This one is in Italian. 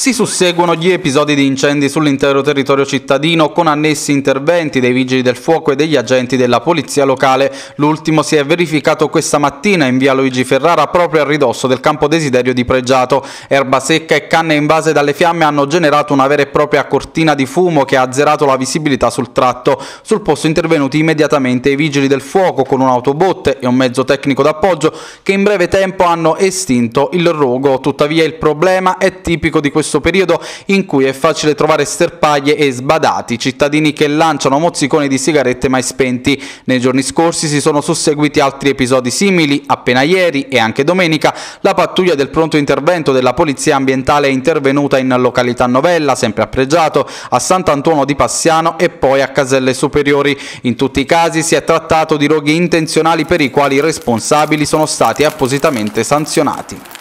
Si susseguono gli episodi di incendi sull'intero territorio cittadino con annessi interventi dei vigili del fuoco e degli agenti della polizia locale. L'ultimo si è verificato questa mattina in via Luigi Ferrara proprio a ridosso del campo desiderio di Pregiato. Erba secca e canne invase dalle fiamme hanno generato una vera e propria cortina di fumo che ha azzerato la visibilità sul tratto. Sul posto intervenuti immediatamente i vigili del fuoco con un'autobotte e un mezzo tecnico d'appoggio che in breve tempo hanno estinto il rogo. Tuttavia il problema è tipico di questo questo periodo in cui è facile trovare sterpaglie e sbadati, cittadini che lanciano mozziconi di sigarette mai spenti. Nei giorni scorsi si sono susseguiti altri episodi simili, appena ieri e anche domenica la pattuglia del pronto intervento della Polizia Ambientale è intervenuta in località Novella, sempre a Pregiato, a Sant'Antuono di Passiano e poi a Caselle Superiori. In tutti i casi si è trattato di roghi intenzionali per i quali i responsabili sono stati appositamente sanzionati.